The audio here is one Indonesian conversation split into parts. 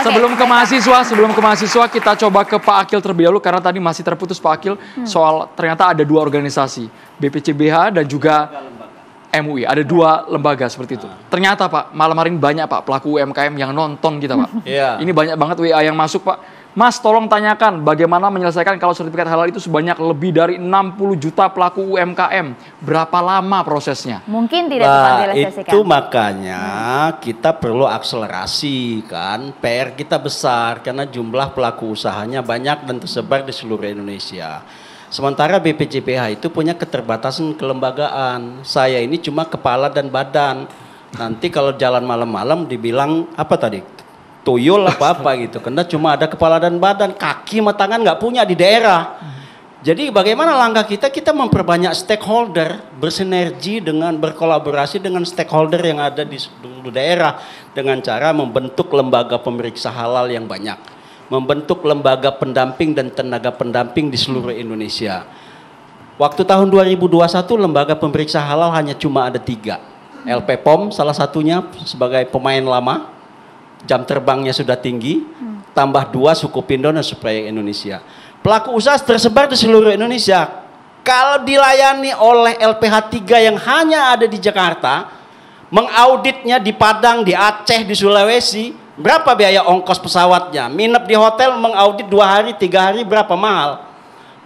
Sebelum ke mahasiswa, sebelum ke mahasiswa kita coba ke Pak Akil terlebih dahulu karena tadi masih terputus Pak Akil soal ternyata ada dua organisasi, BPCBH dan juga MUI. Ada dua lembaga seperti itu. Ternyata Pak, malam hari ini banyak Pak pelaku UMKM yang nonton kita Pak. Iya. Ini banyak banget WA yang masuk Pak. Mas tolong tanyakan bagaimana menyelesaikan kalau sertifikat halal itu sebanyak lebih dari 60 juta pelaku UMKM. Berapa lama prosesnya? Mungkin tidak Nah, direalisasikan. itu makanya kita perlu akselerasi kan. PR kita besar karena jumlah pelaku usahanya banyak dan tersebar di seluruh Indonesia. Sementara BPJPH itu punya keterbatasan kelembagaan. Saya ini cuma kepala dan badan. Nanti kalau jalan malam-malam dibilang apa tadi? Tuyul apa apa gitu. Karena cuma ada kepala dan badan, kaki sama tangan nggak punya di daerah. Jadi bagaimana langkah kita? Kita memperbanyak stakeholder, bersinergi dengan berkolaborasi dengan stakeholder yang ada di seluruh daerah dengan cara membentuk lembaga pemeriksa halal yang banyak, membentuk lembaga pendamping dan tenaga pendamping di seluruh Indonesia. Waktu tahun 2021 lembaga pemeriksa halal hanya cuma ada tiga. LP POM salah satunya sebagai pemain lama, jam terbangnya sudah tinggi, tambah dua suku Pindo dan supaya Indonesia. Pelaku usaha tersebar di seluruh Indonesia. Kalau dilayani oleh LPH 3 yang hanya ada di Jakarta, mengauditnya di Padang, di Aceh, di Sulawesi, berapa biaya ongkos pesawatnya? Minap di hotel mengaudit dua hari, tiga hari, berapa mahal?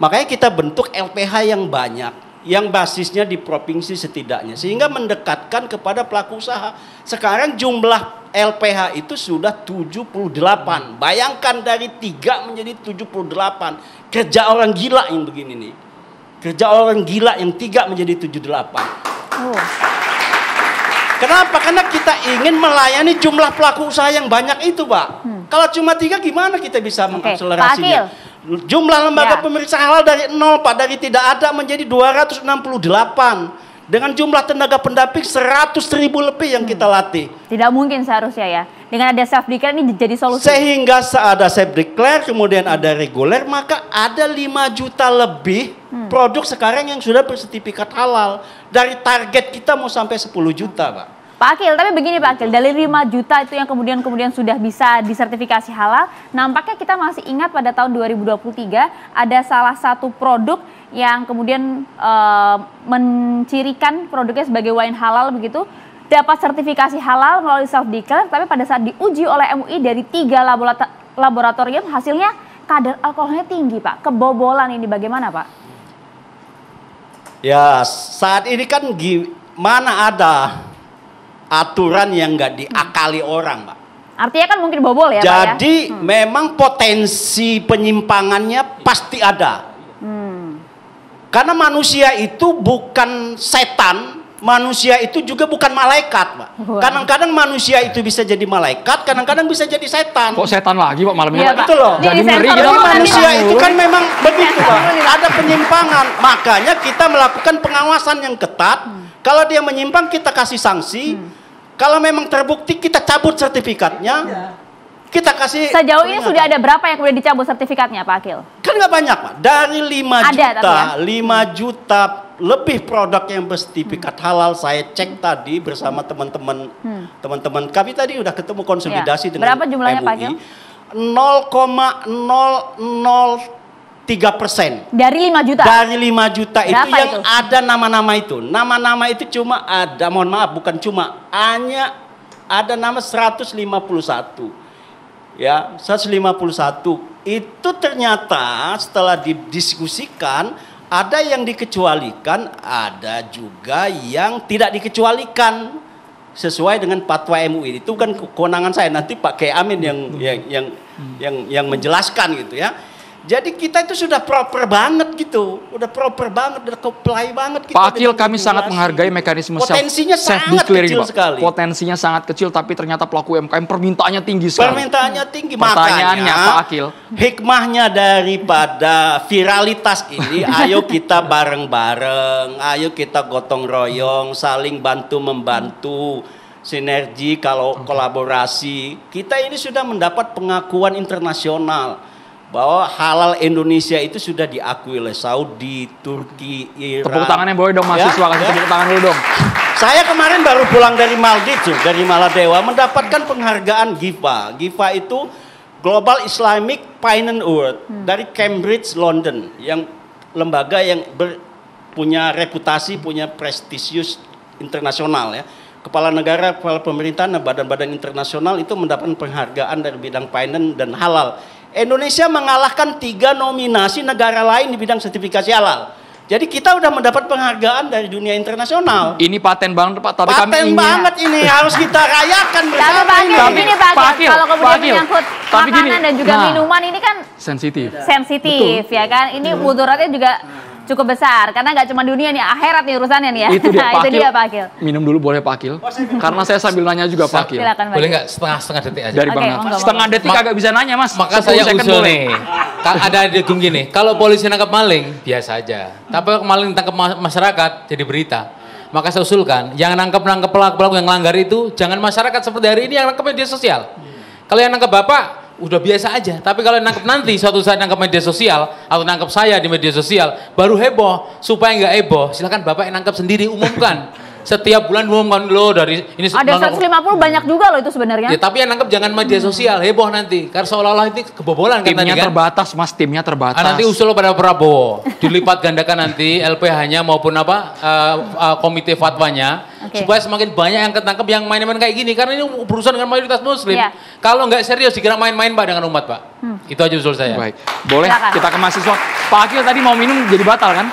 Makanya kita bentuk LPH yang banyak, yang basisnya di provinsi setidaknya, sehingga mendekatkan kepada pelaku usaha. Sekarang jumlah LPH itu sudah 78. Bayangkan dari 3 menjadi 78. Kerja orang gila yang begini nih. Kerja orang gila yang 3 menjadi 78. Oh. Kenapa? Karena kita ingin melayani jumlah pelaku usaha yang banyak itu, Pak. Kalau cuma tiga, gimana kita bisa Hmm. Oke, mengakselerasinya? Jumlah lembaga Ya. pemeriksa halal dari nol, Pak, dari tidak ada menjadi 268. Dengan jumlah tenaga pendamping 100 ribu lebih yang kita latih. Tidak mungkin seharusnya ya. Dengan ada self declare ini jadi solusi. Sehingga ada self declare, kemudian ada reguler, maka ada 5 juta lebih produk sekarang yang sudah bersertifikat halal. Dari target kita mau sampai 10 juta, Pak. Pak Akil, tapi begini Pak Akil, dari 5 juta itu yang kemudian kemudian sudah bisa disertifikasi halal, nampaknya kita masih ingat pada tahun 2023 ada salah satu produk yang kemudian eh, mencirikan produknya sebagai wine halal begitu, dapat sertifikasi halal melalui self declare, tapi pada saat diuji oleh MUI dari tiga laboratorium hasilnya kadar alkoholnya tinggi Pak. Kebobolan ini bagaimana Pak? Ya, saat ini kan gimana ada aturan yang nggak diakali orang, Pak. Artinya kan mungkin bobol ya Pak ya? Jadi memang potensi penyimpangannya pasti ada. Hmm. Karena manusia itu bukan setan, manusia itu juga bukan malaikat, Pak. Kadang-kadang manusia itu bisa jadi malaikat, kadang-kadang bisa jadi setan. Kok setan lagi Pak malam ini? Iya, Pak? Itu loh. Jadi ngeri kita manusia itu kan memang begitu, Pak. nih, Pak. Ada penyimpangan. Makanya kita melakukan pengawasan yang ketat. Kalau dia menyimpang kita kasih sanksi. Kalau memang terbukti kita cabut sertifikatnya. Kita kasih Sejauh ini peringatan. sudah ada berapa yang kemudian dicabut sertifikatnya Pak Akil? Kan nggak banyak, Pak. Dari 5 Ada, juta, ya. 5 juta lebih produk yang bersertifikat halal saya cek tadi bersama teman-teman teman-teman kami tadi udah ketemu konsolidasi Hmm. Ya. dengan Berapa jumlahnya, Pak MUI. Gil? 0,003 persen Dari 5 juta? dari 5 juta itu Berapa yang itu? ada nama-nama itu. Nama-nama itu cuma ada, mohon maaf, bukan cuma, hanya ada nama 151. Ya, 151. Itu ternyata setelah didiskusikan ada yang dikecualikan, ada juga yang tidak dikecualikan sesuai dengan fatwa MUI. Itu kan kewenangan saya. Nanti Pak Kiai Amin yang yang yang yang, yang menjelaskan gitu ya. Jadi kita itu sudah proper banget gitu, udah proper banget, udah comply banget. Kita Pak Akil, kami sangat regulasi. menghargai mekanisme self- Potensinya sangat self-declare ini, kecil Pak. sekali. Potensinya sangat kecil, tapi ternyata pelaku UMKM permintaannya tinggi sekali. Permintaannya tinggi. Pertanyaannya, Makanya, Pak Akil. Hikmahnya daripada viralitas ini, ayo kita bareng-bareng, ayo kita gotong royong, saling bantu-membantu, sinergi kalau kolaborasi. Kita ini sudah mendapat pengakuan internasional bahwa halal Indonesia itu sudah diakui oleh Saudi, Turki, Iran. Tepuk tangannya boleh dong Ya, mahasiswa, kasih ya. tepuk tangan dulu dong. Saya kemarin baru pulang dari Maldives, tuh, dari Maladewa, mendapatkan penghargaan GIFA. GIFA itu Global Islamic Finance Award dari Cambridge, London, yang lembaga yang ber- punya reputasi, punya prestisius internasional ya. Kepala negara, kepala pemerintahan, dan badan-badan internasional itu mendapatkan penghargaan dari bidang finance dan halal. Indonesia mengalahkan tiga nominasi negara lain di bidang sertifikasi halal. Jadi kita udah mendapat penghargaan dari dunia internasional. Ini paten banget Pak, tapi kami Paten ingin banget ini harus kita rayakan Tapi bersama Pak Akil, ini. Tapi- gini Pak Pak Akil, kalau Pak kemudian Akil. menyangkut Tapi gini, makanan dan juga nah. minuman ini kan sensitif. sensitif ya kan. Ini mudaratnya juga cukup besar karena nggak cuma dunia nih, akhirat nih urusannya nih ya. Itu dia Pak itu Akil. dia Pak Akil. Minum dulu boleh Pak Akil? Karena saya sambil nanya juga Pak Akil. Silakan Pak. Boleh nggak setengah-setengah detik aja? Dari Oke, Bang. Setengah detik agak bisa nanya Mas. Maka 10 saya usul boleh. nih, Ka- ada dihukum gini, kalau polisi nangkap maling biasa aja, tapi kalau maling tangkap ma- masyarakat jadi berita. Maka saya usulkan, yang nangkap nangkap pelaku pelaku yang melanggar itu jangan masyarakat seperti hari ini yang nangkap media sosial. Kalau yang nangkap bapak udah biasa aja, tapi kalau yang nangkap nanti suatu saat nangkap media sosial atau nangkap saya di media sosial baru heboh, supaya nggak heboh, silakan bapak yang nangkap sendiri umumkan. Setiap bulan umumkan lo dari ini Ada nangkap- 150 banyak juga loh itu sebenarnya. Ya, tapi yang nangkep jangan media sosial, heboh nanti. Karena seolah-olah itu kebobolan kan Timnya tadi kan. terbatas Mas, timnya terbatas. Ah, nanti usul pada Prabowo, dilipat gandakan nanti LPH-nya maupun apa eh, eh, komite fatwanya Oke. supaya semakin banyak yang ketangkep yang main-main kayak gini karena ini berurusan dengan mayoritas muslim. Iya. Kalau nggak serius dikira main-main Pak dengan umat Pak. Itu aja usul saya. Baik, boleh Silakan. kita ke mahasiswa. Pak Akil tadi mau minum jadi batal kan?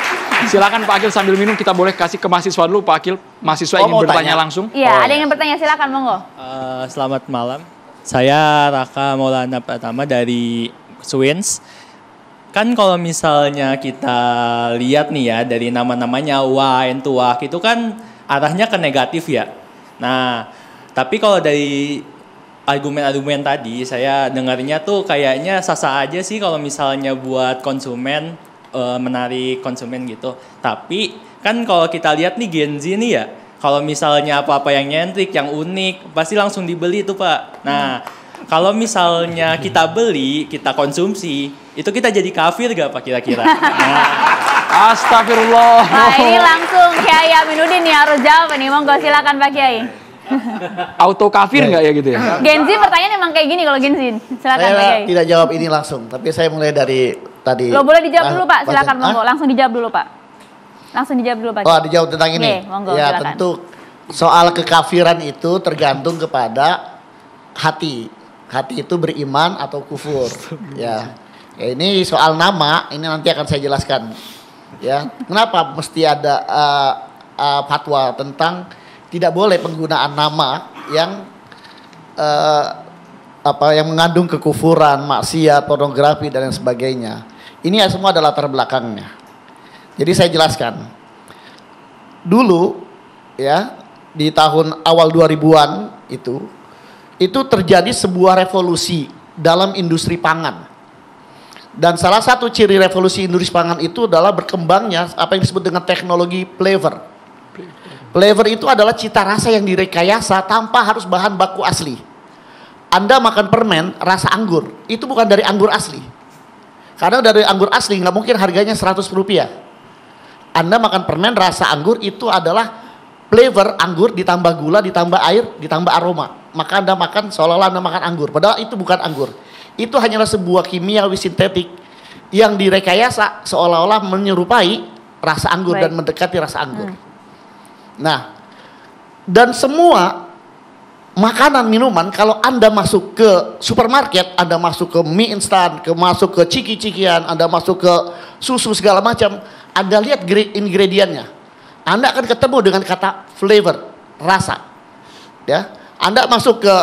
Silakan Pak Akil sambil minum kita boleh kasih ke mahasiswa dulu Pak Akil. Mahasiswa Oh, ingin mau bertanya tanya? langsung. Iya, Oh, ada iya. yang ingin bertanya silakan monggo. Eh, selamat malam. Saya Raka Maulana Pratama dari Swins. Kan kalau misalnya kita lihat nih ya dari nama-namanya Wah, Entuah itu kan arahnya ke negatif ya. Nah, tapi kalau dari argumen-argumen tadi saya dengarnya tuh kayaknya sasa aja sih kalau misalnya buat konsumen eh, menarik konsumen gitu. Tapi kan kalau kita lihat nih Gen Z nih ya, kalau misalnya apa-apa yang nyentrik, yang unik, pasti langsung dibeli tuh Pak. Nah, kalau misalnya kita beli, kita konsumsi, itu kita jadi kafir gak Pak kira-kira? Nah, Astagfirullah. Nah, ini langsung Kiai Aminuddin nih harus jawab nih. Monggo silakan Pak Kiai. Auto kafir nggak ya gitu ya? Gen Z pertanyaan emang kayak gini kalau Gen Z. Silakan Pak Saya Kiai. tidak jawab ini langsung, tapi saya mulai dari tadi. Lo boleh dijawab dulu Pak, silakan monggo. Langsung dijawab dulu Pak. Langsung dijawab dulu Pak. Oh, dijawab tentang ini. Oke, monggo, ya, silakan. tentu soal kekafiran itu tergantung kepada hati. Hati itu beriman atau kufur. ya. Ya, ini soal nama, ini nanti akan saya jelaskan. Ya, kenapa mesti ada uh, uh, fatwa tentang tidak boleh penggunaan nama yang eh, apa yang mengandung kekufuran, maksiat, pornografi dan lain sebagainya. Ini ya semua adalah latar belakangnya. Jadi saya jelaskan. Dulu ya di tahun awal 2000-an itu itu terjadi sebuah revolusi dalam industri pangan. Dan salah satu ciri revolusi industri pangan itu adalah berkembangnya apa yang disebut dengan teknologi flavor. Flavor itu adalah cita rasa yang direkayasa tanpa harus bahan baku asli. Anda makan permen rasa anggur, itu bukan dari anggur asli. Karena dari anggur asli nggak mungkin harganya 100 rupiah. Anda makan permen rasa anggur itu adalah flavor anggur ditambah gula, ditambah air, ditambah aroma. Maka Anda makan seolah-olah Anda makan anggur. Padahal itu bukan anggur. Itu hanyalah sebuah kimiawi sintetik yang direkayasa seolah-olah menyerupai rasa anggur Baik. dan mendekati rasa anggur. Nah, dan semua makanan minuman kalau Anda masuk ke supermarket, Anda masuk ke mie instan, ke masuk ke ciki-cikian, Anda masuk ke susu segala macam, Anda lihat gre- ingredientnya. Anda akan ketemu dengan kata flavor, rasa. Ya. Anda masuk ke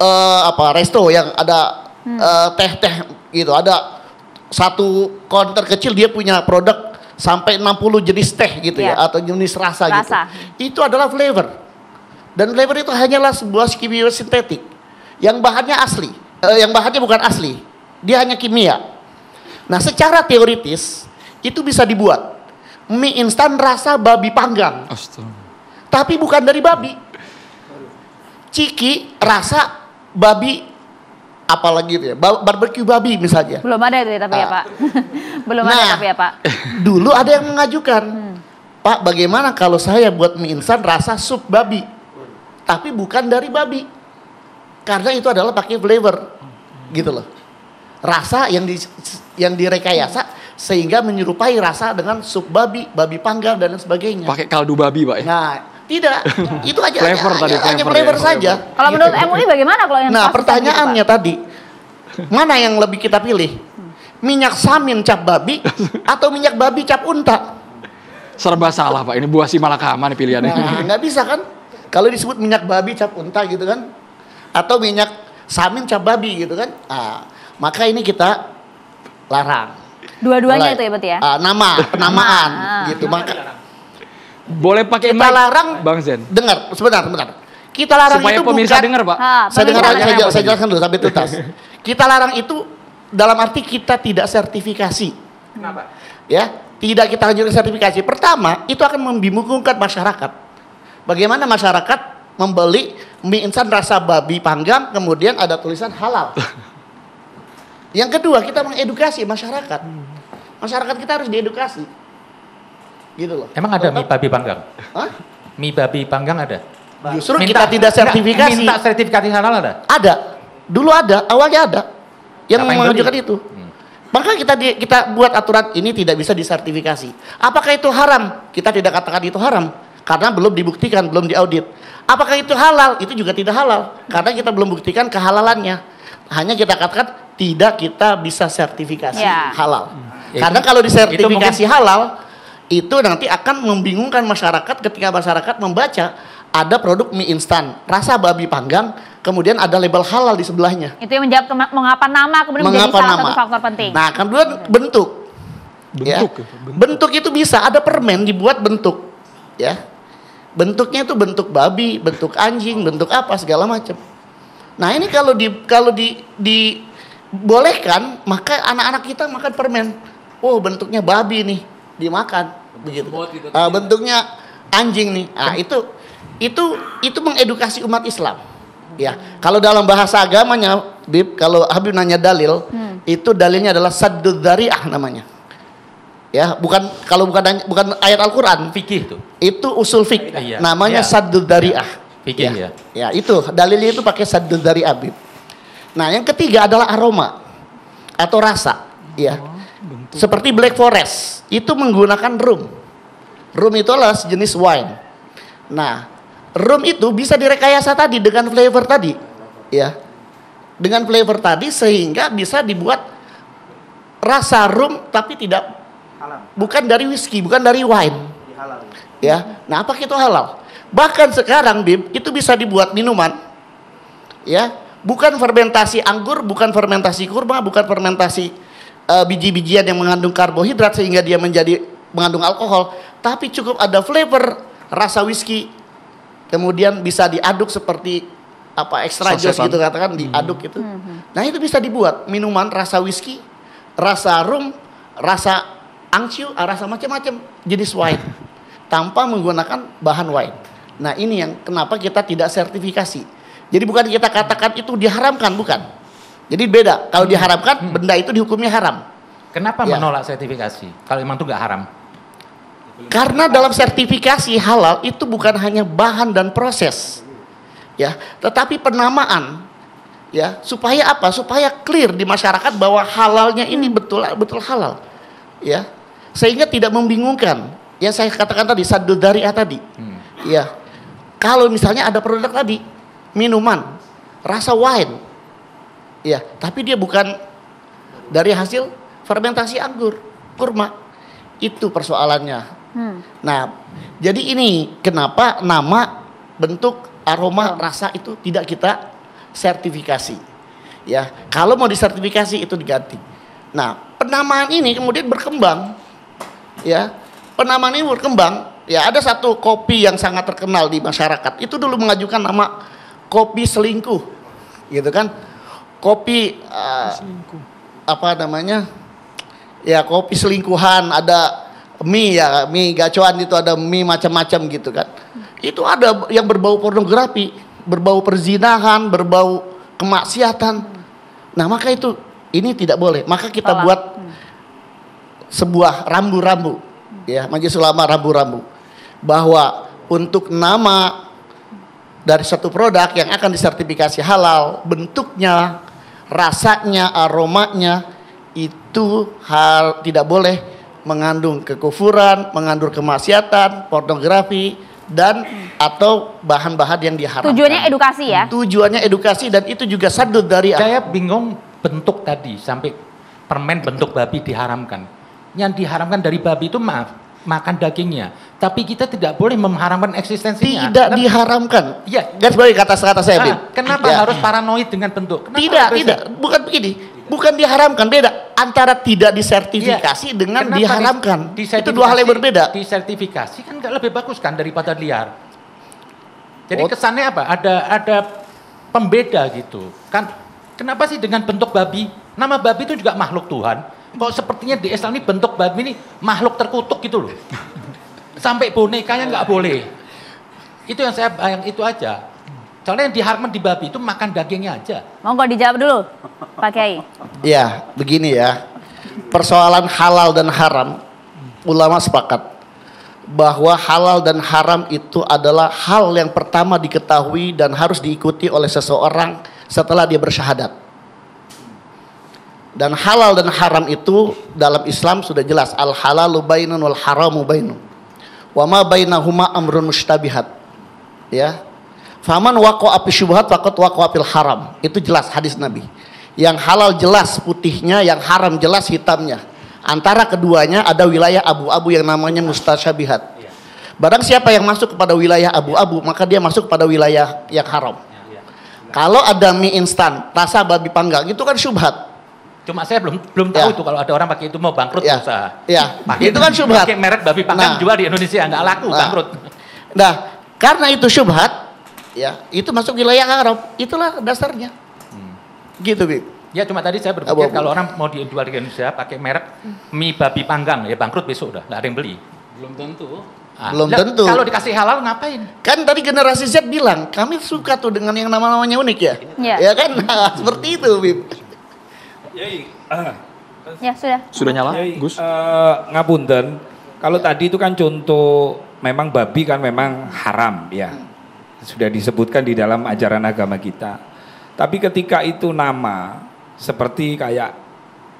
eh, apa resto yang ada eh, teh-teh gitu, ada satu counter kecil dia punya produk sampai 60 jenis teh gitu Iya. ya atau jenis rasa, Rasa. gitu. Itu adalah flavor. Dan flavor itu hanyalah sebuah kimia sintetik yang bahannya asli, eh, yang bahannya bukan asli. Dia hanya kimia. Nah, secara teoritis itu bisa dibuat mie instan rasa babi panggang, Astaga. tapi bukan dari babi. Ciki rasa babi apalagi itu ya, ba- barbecue babi misalnya. Belum ada itu ya tapi ya Ah. Pak. Belum ada Nah. tapi ya Pak. Dulu ada yang mengajukan Pak, bagaimana kalau saya buat mie instan rasa sup babi, tapi bukan dari babi, karena itu adalah pakai flavor, gitu loh. Rasa yang di yang direkayasa sehingga menyerupai rasa dengan sup babi, babi panggang dan lain sebagainya. Pakai kaldu babi, Pak ya. Nah, tidak, itu aja Flavor hanya, tadi, hanya, hanya flavor flavor ya, saja. Kalau menurut MUI bagaimana kalau yang Nah, pertanyaannya tadi, tadi, mana yang lebih kita pilih? Minyak samin cap babi atau minyak babi cap unta? Serba salah, Pak. Ini buah si malakama nih pilihannya. Nah, nggak bisa kan? Kalau disebut minyak babi cap unta gitu kan? Atau minyak samin cap babi gitu kan? Ah, maka ini kita larang. Dua-duanya itu ya berarti ya? Ah, nama, penamaan Ah. gitu. Maka Boleh pakai kita mic, larang. Bang Zen. dengar sebentar sebentar. Kita larang Supaya itu pemirsa bukan dengar, Pak. Ha, saya pemirsa dengar saya, saya jelaskan dulu sampai tuntas. Kita larang itu dalam arti kita tidak sertifikasi. Kenapa? ya tidak kita lanjutkan sertifikasi. Pertama itu akan membingungkan masyarakat. Bagaimana masyarakat membeli mie instan rasa babi panggang kemudian ada tulisan halal. Yang kedua kita mengedukasi masyarakat. Masyarakat kita harus diedukasi gitu loh Emang ada mie babi panggang? Hah? Mie babi panggang ada? Justru kita tidak sertifikasi. Minta sertifikasi halal ada? Ada. Dulu ada, awalnya ada. Yang Siapa yang mengajukan itu. Maka kita di- kita buat aturan ini tidak bisa disertifikasi. Apakah itu haram? Kita tidak katakan itu haram karena belum dibuktikan, belum diaudit. Apakah itu halal? Itu juga tidak halal karena kita belum buktikan kehalalannya. Hanya kita katakan tidak kita bisa sertifikasi Ya. halal. Ya, Karena itu- kalau itu disertifikasi mungkin- halal itu nanti akan membingungkan masyarakat ketika masyarakat membaca ada produk mie instan rasa babi panggang kemudian ada label halal di sebelahnya. Itu yang menjawab kema- mengapa nama kemudian menjadi mengapa salah nama? satu faktor penting. nah kemudian bentuk. Ya. Bentuk. bentuk itu bisa ada permen dibuat bentuk ya. Bentuknya itu bentuk babi bentuk anjing bentuk apa segala macam. Nah ini kalau di kalau di dibolehkan maka anak-anak kita makan permen. Oh bentuknya babi nih dimakan begitu. Ah, bentuknya anjing nih. Ah itu itu itu mengedukasi umat Islam. Ya kalau dalam bahasa agamanya Bib kalau Habib nanya dalil itu dalilnya adalah saddud dzari'ah namanya. Ya bukan kalau bukan bukan ayat Al-Qur'an. Fikih itu. itu usul fik Iya. namanya Iya. saddud dzari'ah Fikih ya. ya. ya itu. Dalilnya itu pakai saddud dzari'ah Bib. Nah yang ketiga adalah aroma atau rasa. Ya. Seperti black forest itu menggunakan rum. Rum itu adalah sejenis wine. Nah rum itu bisa direkayasa tadi dengan flavor tadi. Ya. Dengan flavor tadi sehingga bisa dibuat rasa rum tapi tidak bukan dari whisky bukan dari wine. Ya. Nah apa itu halal? Bahkan sekarang bib itu bisa dibuat minuman. Ya. Bukan fermentasi anggur bukan fermentasi kurma bukan fermentasi eh, biji-bijian yang mengandung karbohidrat sehingga dia menjadi mengandung alkohol tapi cukup ada flavor rasa whisky. Kemudian bisa diaduk seperti apa extra jus Sasetan. gitu katakan diaduk gitu. Nah itu bisa dibuat minuman rasa whisky rasa rum rasa angciu ah, rasa macam-macam jenis wine tanpa menggunakan bahan wine. Nah ini yang kenapa kita tidak sertifikasi. Jadi bukan kita katakan itu diharamkan bukan jadi beda kalau diharamkan benda itu dihukumnya haram Kenapa Ya. menolak sertifikasi? Kalau emang itu nggak haram. Karena dalam sertifikasi halal itu bukan hanya bahan dan proses. Ya, tetapi penamaan ya, supaya apa? Supaya clear di masyarakat bahwa halalnya ini betul betul halal. Ya. Sehingga tidak membingungkan. Ya saya katakan tadi sadul dariah tadi. Ya. Kalau misalnya ada produk tadi minuman rasa wine. Ya, tapi dia bukan dari hasil fermentasi anggur, kurma. Itu persoalannya. Hmm. Nah, jadi ini kenapa nama, bentuk, aroma, rasa itu tidak kita sertifikasi. Ya, kalau mau disertifikasi itu diganti. Nah, penamaan ini kemudian berkembang. Ya, penamaan ini berkembang. Ya, ada satu kopi yang sangat terkenal di masyarakat. Itu dulu mengajukan nama kopi selingkuh. Gitu kan? Kopi eh, apa namanya? ya kopi selingkuhan ada mie ya mie gacoan itu ada mie macam-macam gitu kan itu ada yang berbau pornografi berbau perzinahan berbau kemaksiatan nah maka itu ini tidak boleh maka kita Tolak. buat sebuah rambu-rambu ya majelis ulama rambu-rambu bahwa untuk nama dari satu produk yang akan disertifikasi halal, bentuknya, rasanya, aromanya itu hal tidak boleh mengandung kekufuran, mengandung kemaksiatan, pornografi dan atau bahan-bahan yang diharamkan. Tujuannya edukasi ya. Tujuannya edukasi dan itu juga sadud dari Saya bingung bentuk tadi sampai permen bentuk babi diharamkan. Yang diharamkan dari babi itu maaf makan dagingnya, tapi kita tidak boleh mengharamkan eksistensinya. tidak Kenapa- diharamkan. Iya. Garis bawah kata-kata saya, Ah, kenapa Ya. harus paranoid dengan bentuk? Kenapa Tidak, tidak. Bukan begini. Bukan diharamkan, beda. Antara tidak disertifikasi Iya. dengan Kenapa diharamkan. dis- itu dua hal yang berbeda. Disertifikasi kan nggak lebih bagus kan daripada liar. Jadi Oh. kesannya apa? Ada ada pembeda gitu. Kan kenapa sih dengan bentuk babi? Nama babi itu juga makhluk Tuhan. Kok sepertinya di Islam ini bentuk babi ini makhluk terkutuk gitu loh. Sampai bonekanya nggak boleh. Itu yang saya bayang itu aja. Soalnya yang diharamkan di babi itu makan dagingnya aja. Monggo dijawab dulu, Pak Kiai. Ya, begini ya. Persoalan halal dan haram, ulama sepakat bahwa halal dan haram itu adalah hal yang pertama diketahui dan harus diikuti oleh seseorang setelah dia bersyahadat. Dan halal dan haram itu dalam Islam sudah jelas al halalu bainun wal haramu bainun. Wa ma bainahuma amrun mustabihat. Ya. Faman waqa'a fi syubhat faqad waqa'a fil haram. Itu jelas hadis Nabi. Yang halal jelas putihnya, yang haram jelas hitamnya. Antara keduanya ada wilayah abu-abu yang namanya mustasyabihat. Barang siapa yang masuk kepada wilayah abu-abu, maka dia masuk kepada wilayah yang haram. Kalau ada mie instan, rasa babi panggang, itu kan syubhat. Cuma saya belum belum tahu Ya. itu kalau ada orang pakai itu mau bangkrut Ya. usaha. Ya. Pakai- Itu kan syubhat. Pakai merek babi panggang Nah. jual di Indonesia nggak laku Nah. bangkrut. Nah, karena itu syubhat, ya, itu masuk wilayah haram. Itulah dasarnya. Gitu, Bib. Ya cuma tadi saya berpikir kalau orang mau dijual di Indonesia pakai merek mie babi panggang ya bangkrut besok udah nggak ada yang beli. Belum tentu. Ah, Belum lah, tentu. Kalau dikasih halal ngapain? Kan tadi generasi Z bilang, kami suka tuh dengan yang nama-namanya unik ya. Iya. Ya kan? Nah, seperti itu, Bib. Yai, ah, Ya sudah. Sudah nyala, Yai, Gus? eh, ngapunten. Kalau tadi itu kan contoh memang babi kan memang haram ya. Sudah disebutkan di dalam ajaran agama kita. Tapi ketika itu nama seperti kayak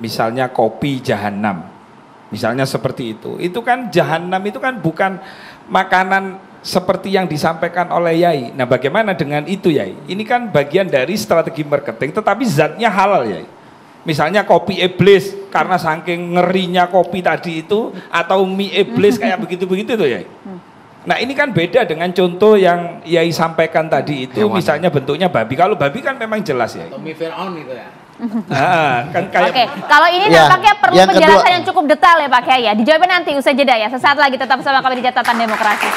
misalnya kopi jahanam. Misalnya seperti itu. Itu kan jahanam itu kan bukan makanan seperti yang disampaikan oleh Yai. Nah, bagaimana dengan itu Yai? Ini kan bagian dari strategi marketing tetapi zatnya halal Yai. Misalnya kopi iblis karena saking ngerinya kopi tadi itu atau mie iblis kayak begitu-begitu tuh Yai. Nah ini kan beda dengan contoh yang Yai sampaikan tadi itu misalnya bentuknya babi. Kalau babi kan memang jelas ya. Tommy Fir'aun itu ya. Ah, kan kayak Oke, kalau ini Ya, nampaknya perlu yang kedua- penjelasan yang cukup detail ya Pak Kiai ya. Dijawabin nanti usai jeda ya. Sesaat lagi tetap bersama kami di catatan demokrasi.